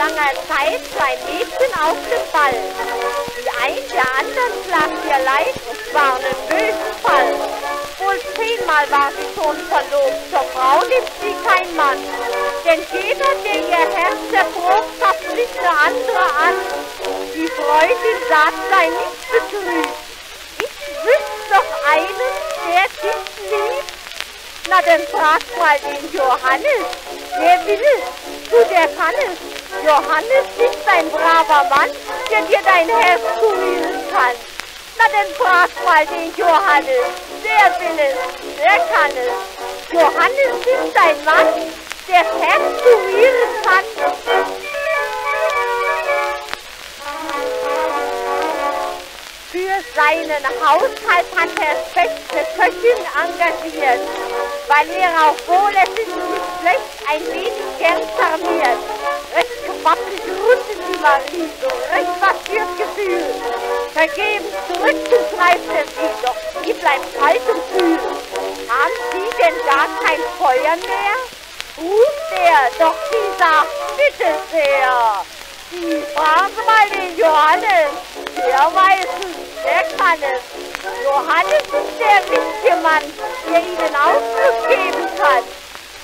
einer Zeit zwei Mädchen auf dem Ball. Die ein der anderen lag ihr leid und war einen bösen Fall. Wohl zehnmal war sie schon verlobt, zur Frau nimmt sie kein Mann. Denn jeder, der ihr Herz erprobt, verpflichtet eine andere an. Die Freundin sagt, sei nicht betrübt. Ich wüsste doch einen, der dich liebt. Na dann frag mal den Johannes, der will es, du der kann es. Johannes ist ein braver Mann, der dir dein Herz kurieren kann. Na dann frag mal den Johannes, der will es, der kann es. Johannes ist ein Mann, der Herz kurieren kann. Für seinen Haushalt hat er feste Köchin engagiert, weil er auch wohl, es ist nicht schlecht, ein wenig gern charmiert. Gewappnet rundet die Marie, so recht was fürs Gefühl. Vergebens zurückzutreibt er sie, doch sie bleibt kalt und kühl. Haben Sie denn gar kein Feuer mehr? Ruft er, doch sie sagt, bitte sehr. Sie fragen mal den Johannes, der weiß es, der kann es. Johannes ist der richtige Mann, der Ihnen Ausdruck geben kann.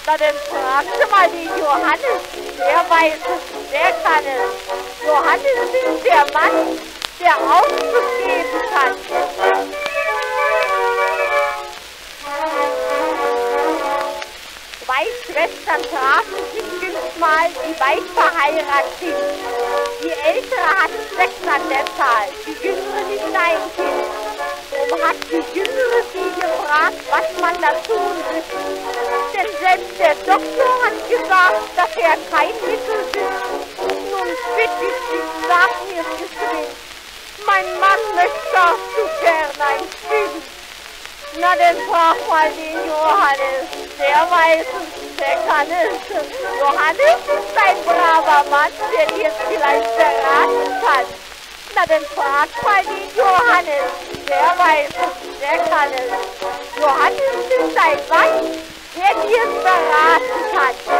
Na dann Sie mal den Johannes, der weiß es, der kann es. Johannes ist der Mann, der Ausdruck geben kann. Zwei Schwestern trafen sich jüngst mal, die weit verheiratet sind. Die ältere hat sechs an der Zahl, die jüngere nicht ein Kind. Drum hat die jüngere sie gefragt, was man da tun müsse. Denn der Doktor hat gesagt, dass er kein Mittel wüsste. Nun bitte ich dich, sag mir geschwind, mein Mann möchte auch zu gern ein Kind. Na, dann frag mal den Johannes, der weiß es, der kann es. Johannes ist ein braver Mann, der dir vielleicht verraten kann. Na, dann frag mal den Johannes, der weiß es, der kann es. Johannes ist ein Mann, der dir verraten kann.